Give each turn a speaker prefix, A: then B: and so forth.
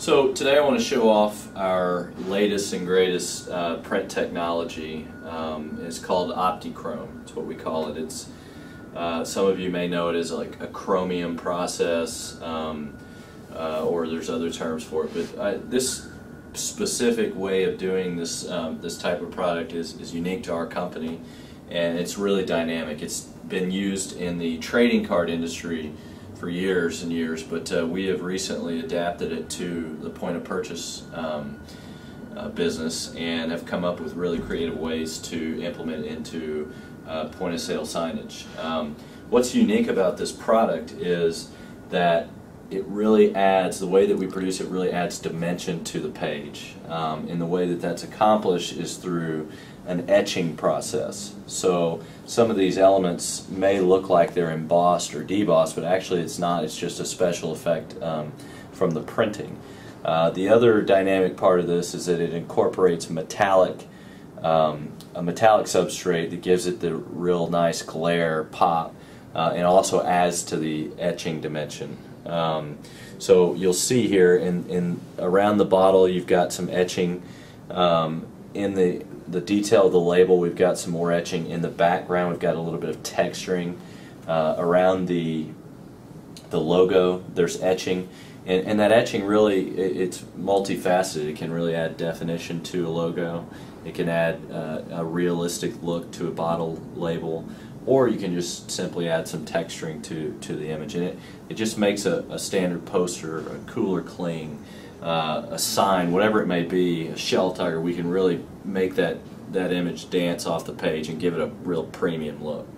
A: So today I want to show off our latest and greatest uh, print technology. Um, it's called OptiChrome. It's what we call it. It's uh, some of you may know it as like a chromium process, um, uh, or there's other terms for it. But I, this specific way of doing this um, this type of product is, is unique to our company, and it's really dynamic. It's been used in the trading card industry for years and years, but uh, we have recently adapted it to the point of purchase um, uh, business and have come up with really creative ways to implement it into uh, point of sale signage. Um, what's unique about this product is that it really adds, the way that we produce it really adds dimension to the page. Um, and the way that that's accomplished is through an etching process. So some of these elements may look like they're embossed or debossed, but actually it's not. It's just a special effect um, from the printing. Uh, the other dynamic part of this is that it incorporates metallic, um, a metallic substrate that gives it the real nice glare pop uh, and also adds to the etching dimension. Um, so you'll see here in, in around the bottle you've got some etching. Um, in the the detail of the label we've got some more etching. In the background we've got a little bit of texturing uh, around the the logo. There's etching. And, and that etching really it, it's multifaceted. It can really add definition to a logo. It can add uh, a realistic look to a bottle label or you can just simply add some texturing to, to the image. And it, it just makes a, a standard poster, a cooler cling, uh, a sign, whatever it may be, a shelf talker, we can really make that, that image dance off the page and give it a real premium look.